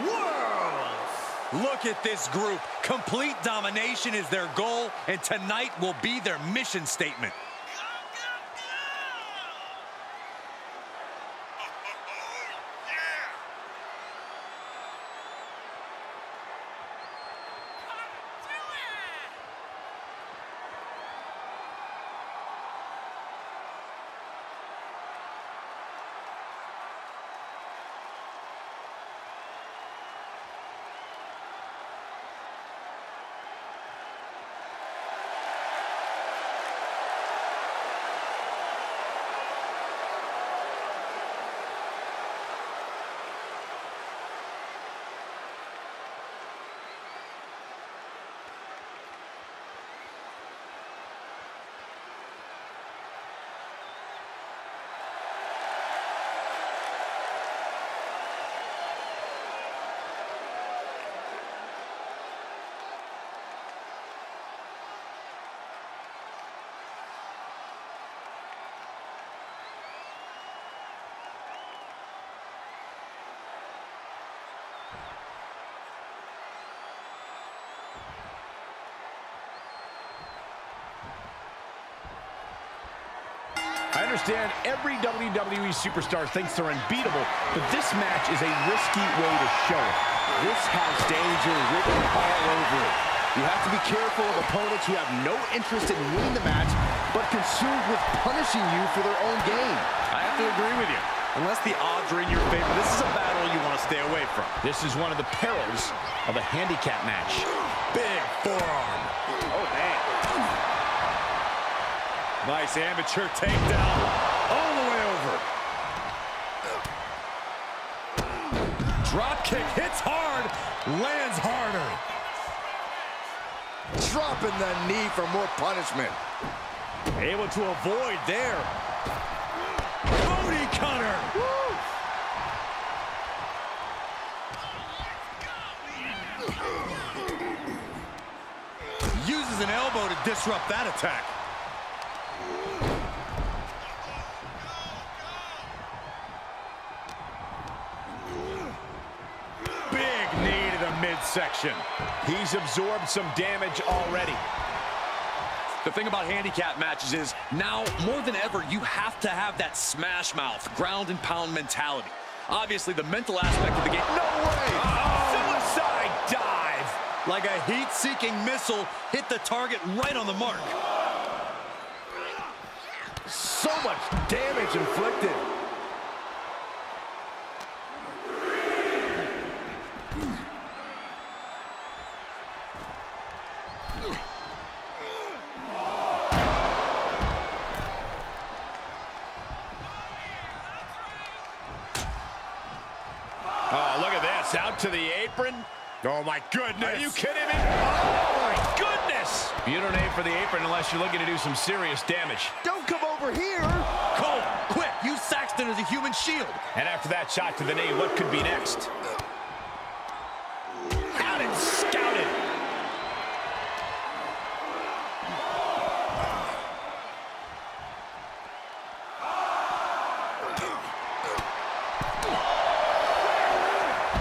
Worlds. Look at this group. Complete domination is their goal, and tonight will be their mission statement. I understand every WWE superstar thinks they're unbeatable, but this match is a risky way to show it. This has danger written all over it. You have to be careful of opponents who have no interest in winning the match, but consumed with punishing you for their own gain. I have to agree with you. Unless the odds are in your favor, this is a battle you want to stay away from. This is one of the perils of a handicap match. Big forearm. Nice amateur takedown all the way over. Drop kick hits hard, lands harder. Dropping the knee for more punishment. Able to avoid there. Cody Cutter. Uses an elbow to disrupt that attack. Midsection. He's absorbed some damage already. The thing about handicap matches is now more than ever, you have to have that smash mouth, ground and pound mentality. Obviously, the mental aspect of the game. No way! Oh! Suicide dive! Like a heat-seeking missile, hit the target right on the mark. So much damage inflicted. Oh, look at this. Out to the apron. Oh, my goodness. Are you kidding me? Oh, my goodness. You don't aim for the apron unless you're looking to do some serious damage. Don't come over here. Cole, quick, use Saxton as a human shield. And after that shot to the knee, what could be next?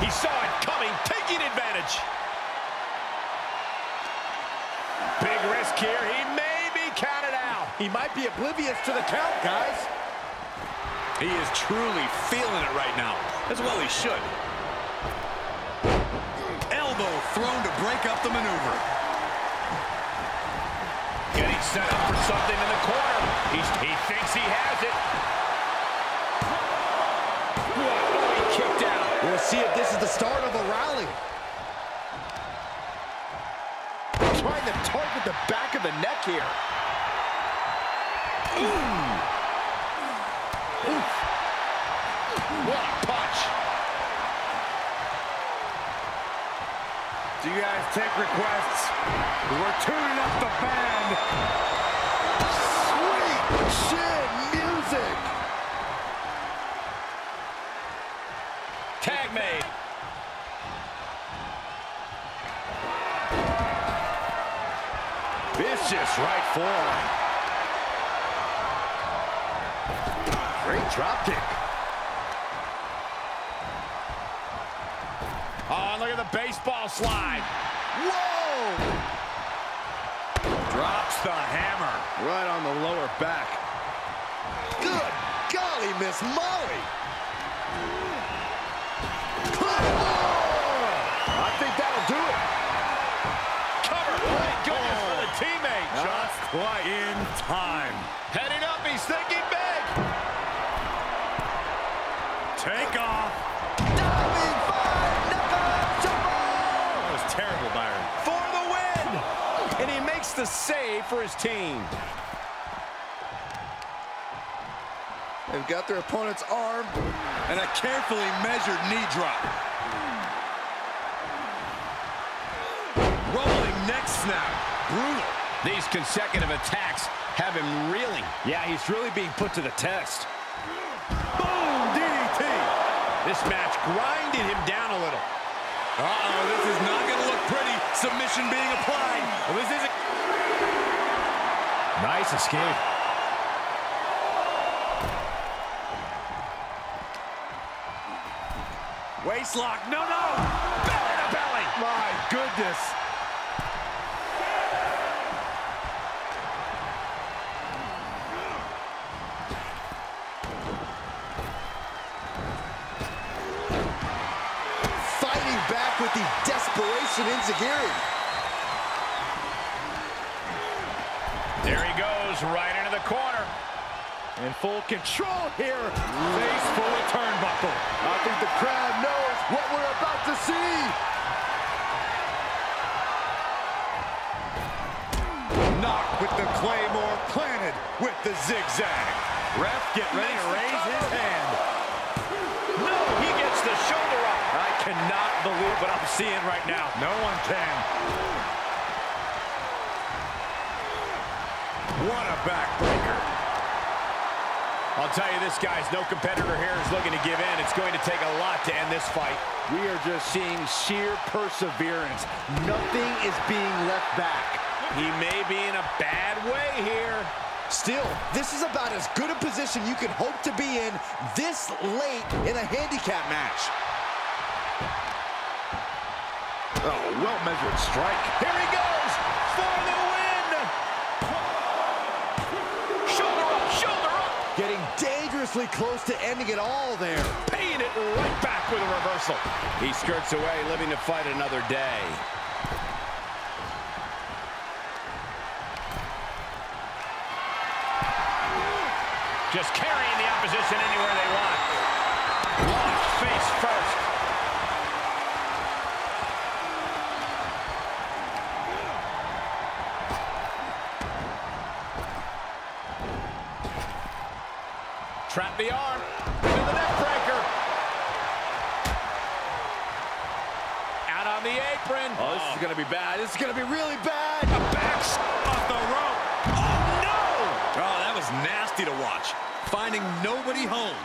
He saw it coming, taking advantage. Big risk here. He may be counted out. He might be oblivious to the count, guys. He is truly feeling it right now. As well he should. Elbow thrown to break up the maneuver. Getting set up for something in the corner. He's, he thinks he has it. Whoa, he kicked out. We'll see if this is the start of a rally. Trying to target the back of the neck here. Ooh. Oof. What a punch. Do you guys take requests? We're tuning up the band. Vicious right forearm. Great drop kick. Oh, look at the baseball slide. Whoa! Drops the hammer. Right on the lower back. Good golly, Miss Molly. I think that'll do Just quite in time. Heading up. He's thinking big. Take off. Diving five. That was terrible, Byron. For the win. And he makes the save for his team. They've got their opponent's arm. And a carefully measured knee drop. Rolling neck snap. Brutal. These consecutive attacks have him reeling. Yeah, he's really being put to the test. Boom, DDT. This match grinded him down a little. Uh-oh, this is not going to look pretty. Submission being applied. Well, this isn't... Nice escape. Waistlock. No, no. Belly to belly. My goodness. With the desperation enziguri. There he goes, right into the corner. In full control here. Face full of turnbuckle. I think the crowd knows what we're about to see. Knocked with the Claymore, planted with the zigzag. Ref, get ready to raise his hand. No, he gets the shoulder up. I cannot believe what I'm seeing right now. No one can. What a backbreaker. I'll tell you this, guys, no competitor here is looking to give in. It's going to take a lot to end this fight. We are just seeing sheer perseverance. Nothing is being left back. He may be in a bad way here. Still, this is about as good a position you can hope to be in this late in a handicap match. Oh, well-measured strike. Here he goes for the win. Shoulder up, shoulder up. Getting dangerously close to ending it all there. Paying it right back with a reversal. He skirts away, living to fight another day. Just carrying the opposition anywhere they want. Launch face first. Trap the arm. To the neck breaker. Out on the apron. Oh, this is going to be bad. This is going to be really bad. A back off the rope. Oh, no! Oh, that was nasty to watch. Finding nobody home.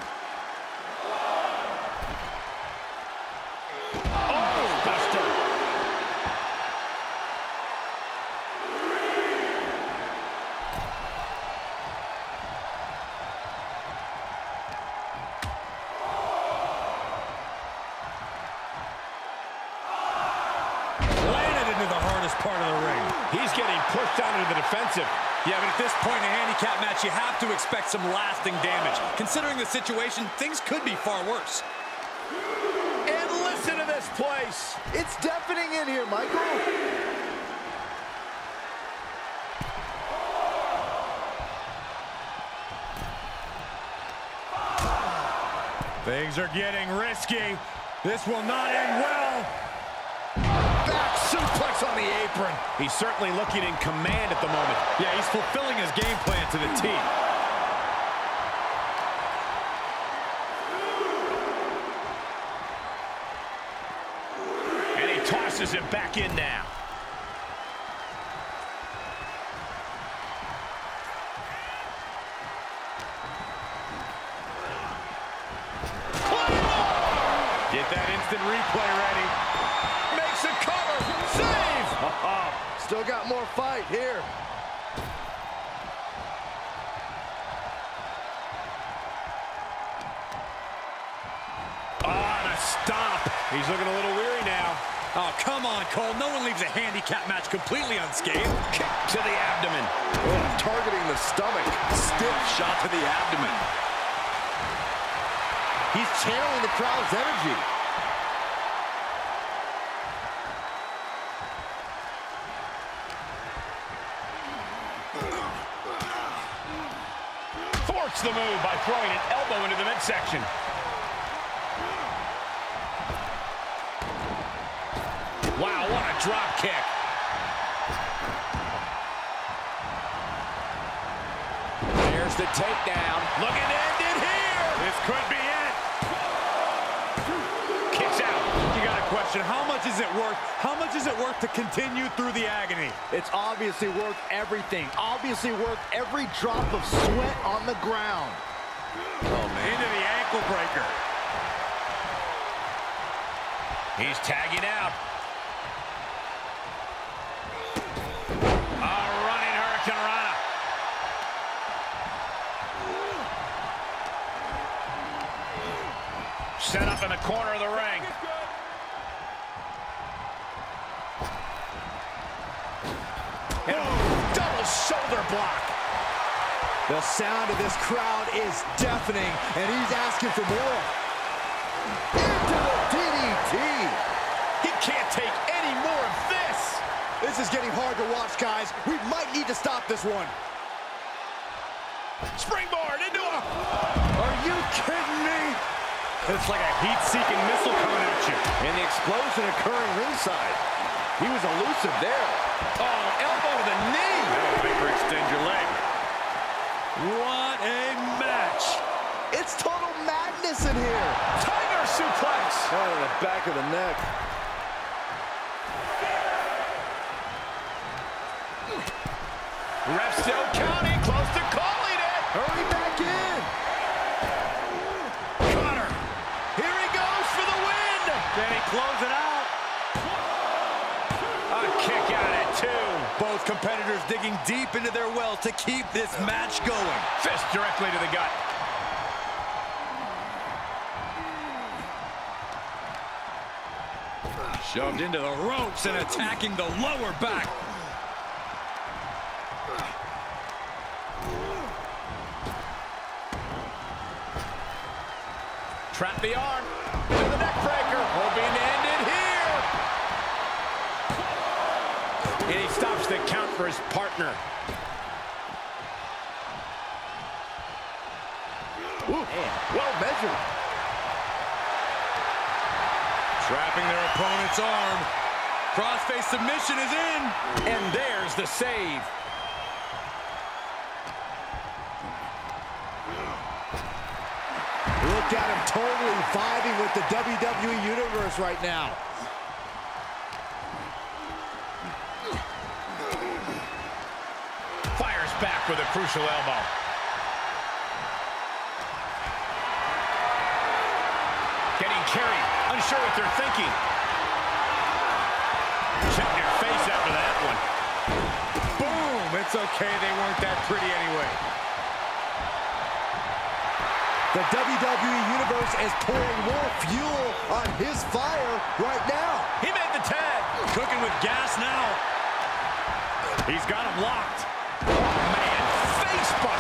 He's getting pushed down into the defensive. Yeah, but at this point in a handicap match, you have to expect some lasting damage. Considering the situation, things could be far worse. And listen to this place. It's deafening in here, Michael. Things are getting risky. This will not end well. Apron. He's certainly looking in command at the moment. Yeah, he's fulfilling his game plan to the T. And he tosses him back in now. Get that instant replay ready. Makes a cover. Save! Still got more fight here. Ah, on a a stomp. He's looking a little weary now. Oh, come on, Cole. No one leaves a handicap match completely unscathed. Kick to the abdomen. Oh, targeting the stomach. Stiff shot to the abdomen. He's channeling the crowd's energy. The move by throwing an elbow into the midsection. Wow, what a drop kick. There's the takedown. Looking to end it here. This could be it. Kicks out. You got question. How much is it worth? How much is it worth to continue through the agony? It's obviously worth everything. Obviously worth every drop of sweat on the ground. Oh, man. Into the ankle breaker. He's tagging out. A running hurricanrana. Set up in the corner of the ring. Shoulder block. The sound of this crowd is deafening, and he's asking for more. Into the DDT. He can't take any more of this. This is getting hard to watch, guys. We might need to stop this one. Springboard into a... Are you kidding me? It's like a heat-seeking missile coming at you. And the explosion occurring ringside. He was elusive there. Oh, That'll make her extend your leg. What a match. It's total madness in here. Tiger suplex. Oh, to the back of the neck. Ref still counting, close to calling it. Hurry back in. Connor. Here he goes for the win. Can he close it out? A kick out at two. Both competitors digging deep into their well to keep this match going. Fist directly to the gut. Shoved into the ropes and attacking the lower back. Trap the arm. For his partner. Ooh, well measured. Trapping their opponent's arm. Crossface submission is in. And there's the save. Look at him totally vibing with the WWE Universe right now. With a crucial elbow. Getting carried. Unsure what they're thinking. Check your face after that one. Boom! It's okay, they weren't that pretty anyway. The WWE Universe is pouring more fuel on his fire right now. He made the tag. Cooking with gas now. He's got him locked.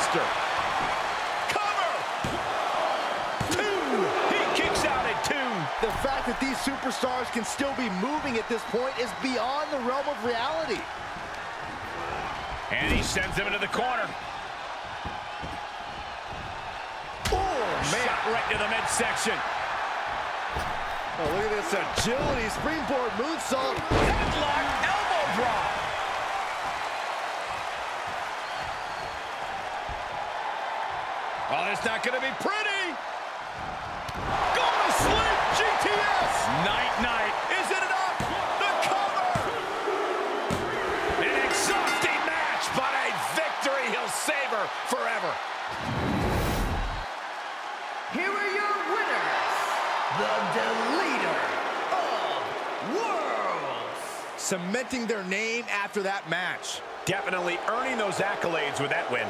Buster. Cover. Two. He kicks out at two. The fact that these superstars can still be moving at this point is beyond the realm of reality. And he sends him into the corner. Oh, man. Shot right to the midsection. Oh, look at this agility. Springboard moonsault. Headlock elbow drop. Oh, it's not going to be pretty. Go to sleep, GTS. Night, night. Is it enough? The cover. An exhausting match, but a victory he'll savor forever. Here are your winners, the Deleter of Worlds. Cementing their name after that match. Definitely earning those accolades with that win.